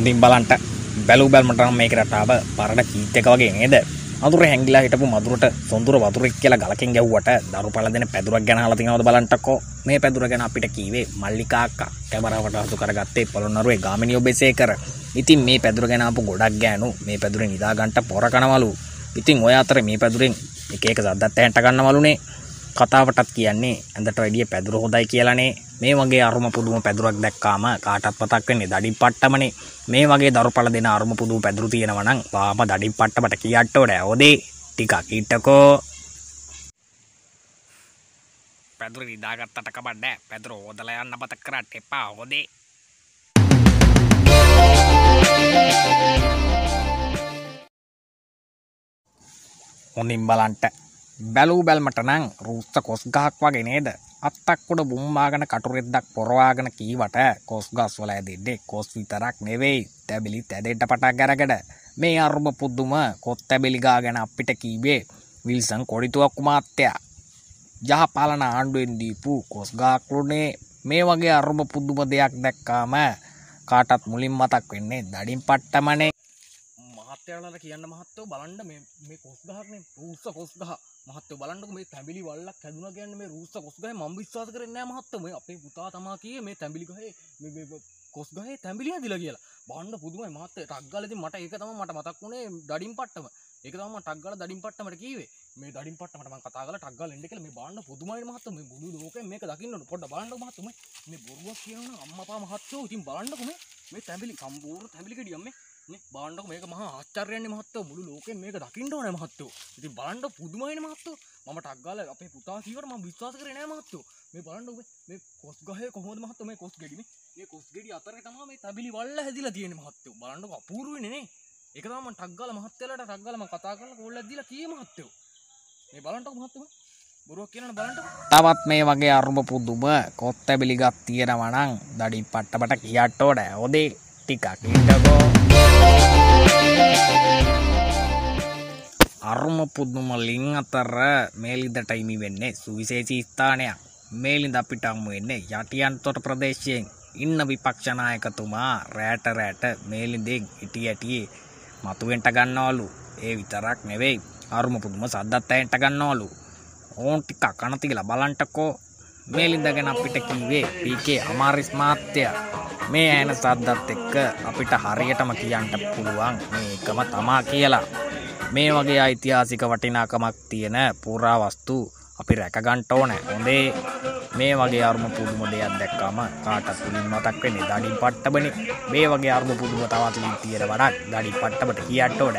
හොඳින් බලන්ට. බැලු බැල්මටනම් මේක රටාව පරණ කීත් එක වගේ නේද? අතුර හැංගිලා හිටපු මදුරට සොඳුර වතුරෙක් කියලා ගලකින් ගැව්වට දරු පල දෙන පැදුරක් ගැන අහලා තිනවද බලන්ටකෝ මේ පැදුර ගැන අපිට කීවේ මල්ලිකා අක්කා. කැමරාවට හසු කරගත්තේ පොළොන්නරුවේ ගාමිණී ඔබේසේ කර ඉතින් මේ පැදුර ගැන ආපු ගොඩක් ගෑනු මේ පැදුරේ නිදා ගන්නට පොර කනවලු. ඉතින් ඔය අතර මේ පැදුරෙන් එක එක සද්දත් ඇහෙන්ට ගන්නවලුනේ. කතාවටත් කියන්නේ ඇඳට වැඩිය පැදුර හොඳයි කියලානේ. මේ වගේ අරුම පුදුම පැදුරක් දැක්කාම කාටත් මතක් වෙන්නේ දඩින් පට්ටමනේ මේ වගේ දරුපල දෙන අරුම පුදුම පැදුරු තියෙනවා නම් වාම දඩින් පට්ටමට කියන්න ඕනේ. ඔදේ ටිකක් ඉට්ටකෝ පැදුර නිදාගත්තට කමක් නැහැ. පැදුර හොදලා යන්න මතක් කරන්න එපා හොදේ. හොඳින් බලන්ට බැලූ බැල්මට නං රුස්ස කොස් ගහක් වගේ නේද? අත්තක්කොට බුම්මාගන කටුරෙද්දක් පොරවාගෙන කීවට කොස් ගස් වල ඇදෙන්නේ කොස් විතරක් නෙවෙයි. තැබිලි තැදෙන්ට පටක් ගැරගඩ මේ අරුම පුද්දුම කොත් තැබිලිගා ගැන අපිට කීවේ විල්සන් කොඩිතුවක් කුමාත්‍යයා ජහපාලන ආණ්ඩුවෙන් දීපු කොස්ගාක්ලුනේ මේ වගේ අරුම පුද්දුම දෙයක් දැක්කාම කාටත් මුලින් මතක් වෙන්නේ දඩින් පට්ටමනේ මහත්තයාලට කියන්න මහත්තව බලන්ඩ මේ කොස්ගහක්නේ රූස්ස කොස්ගහ මහත්ව බලන්නක මේ තැබිලි වල්ලක් හැදුන කියන්න මේ රූස්ස කොස්ගහ ම විශ්වාස කරන්න මහත්තම අපේ පුතා තමා කිය මේ තැබිලිගහේ කොස්ගහේ තැබිලි දිල කියලා. බණ්ඩ පුදුමයි මහත්ත ටක්ගලති මට ඒක තම මට මතක් වුණේ දඩින් පට්ටම. ඒකතම ටක්ගල දඩින් පට්ටමට කිවේ. මේ දඩින් පට්ටමට කතාගල ටක්ගල එඩ කල මේ බාන්න පුදුමයි මහත්තම බුදු ලෝක මේක දකින්න පොඩ බලන්න මහතුම මේ බොරුවක් කියන අම්මපා මහත්තෝ ඉතින් බලන්නකම මේ තැබිලි සම්බූර් තැබිලිකඩියම්ම බාණ්ඩක මේක මහ ආචර්යන්නේ මහත්තව මුළු ලෝකෙන් මේක දකින්න ඕනේ මහත්තයෝ. ඉතින් බලන්න පුදුමයිනේ මහත්තයෝ. මම ටග්ගාල අපේ පුතා කීවට මම විශ්වාස කරේ නෑ මහත්තයෝ. මේ බලන්න ඔබ මේ කොස් ගහේ කොහොමද මහත්තයෝ? මේ කොස් ගෙඩි මේ කොස් ගෙඩි අතරේ තමයි මේ තබිලි වල්ල හැදිලා තියෙන්නේ මහත්තයෝ. බලන්නකො අපූර්වනේ නේ ඒක තමයි මම ටග්ගාල මහත්තයලාට ටග්ගාල මම කතා කරලා කෝල්ලක් දීලා කී මහත්තයෝ? මේ බලන්නකො මහත්තයෝ. බොරුවක් කියනවනේ බලන්නකො. තවත් මේ වගේ අරුම පුදුම කොත් තැබිලි ගක් තියෙනවා නම් දඩි පට්ටපට කියන්න ඕනේ. ඔදේ ටිකක්. ඉන්නකෝ. අරුම පුදුම ලිං අතර මේලිදට ඉමි වෙන්නේ. සුවිශේෂී ස්ථානයක්. මේලින්ද අපිට අම්මු වෙන්නේ යටියන්තොට ප්‍රදේශයෙන්. ඉන්න විපක්ෂනායකතුමා රෑට රෑට මේලින්දෙන් හිටිය ඇටියේ මතුවෙන්ට ගන්නවලු. ඒ විතරක් නෙවෙයි. අරුම පුදුම සද්දත් ඇයින්ට ගන්නවලු. ඕන් ටික කනතිගල බලන්ටකෝ මේලින්ද ගැන අපිට කීවේ පීකේ අමාරිස් මාත්‍යය මේ ඇන සද්දත් එක්ක අපිට හරියටම කියන්ට පුළුවන් මේකම තමා කියලා. මේ වගේ ඓතිහාසික වටිනාකමක් තියෙන පුරාවස්තු අපි රැකගන්ට ඕන. හොඳේ මේ වගේ අර්ම පුදුම දෙයක් දැක්කාම කාටත් තුළින් මතක් වෙන්නේ දඩින් පට්ටබනි. මේ වගේ අර්ම පුදුම තවත්ලින් තියෙන වඩක් දඩි පට්ටබට කියට්ටෝ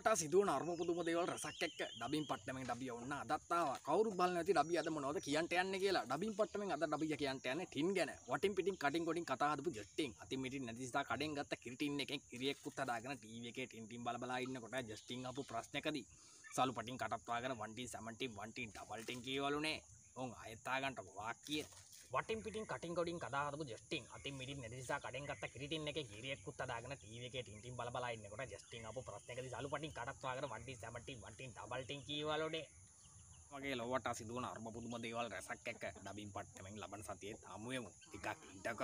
නැවදේ සිදුව අර්ම පුදුම දේවල් රසක් එක්ක. ඩබින් පට්ටමෙන් ඩබිය ඔන්න අදත්තාව කවරු බල නැති ඩබිය අද මොනවද කියන්ට යන්න කියලා. ඩබින් පට්ටමෙන් අද ඩබිය කියන්ට යන්නේ ටින් ගැන. වටින් පිටින් කටින් කොටින් කතා හදපු ජස්ටින්. අතින් මිටින් නැති නිසා කඩෙන් ගත්ත කිරිටින් එකෙන් කිරියෙකුත් හදාගෙන ටීවී එකේ ටින් ටින් බල බල ඉන්නකොට ජස්ටින් ආපු ප්‍රශ්නකදී සලු පටින් කටත් වාගෙන 1T 17 1T ඩබල් ටින් කියවලුනේ ඔව් ආයෙත් ආගන්ට වාක්‍ය වටින් පිටින් කටින් කොටින් කතා හදපු ජස්ටින්. අතින් මිටින් නැති නිසා කඩෙන් ගත්ත කිරිටින් එකේ කිරියෙකුත් හදාගෙන ටීවී එකේ ටින් ටින් බල බල ඉන්නකොට ජස්ටින් ආපු ප්‍රශ්නකදී සලු පටින් කටත් වාගෙන 1T 17 1T ඩබල් ටින් කියවලුනේ වගේ ලොවට සිදුවන අර්ම පුදුම දේවල් රැසක් එක්ක. ඩබින් පට්ටමෙන් ලබන සතියේ හමුවෙමු ටිකක් ඉඩක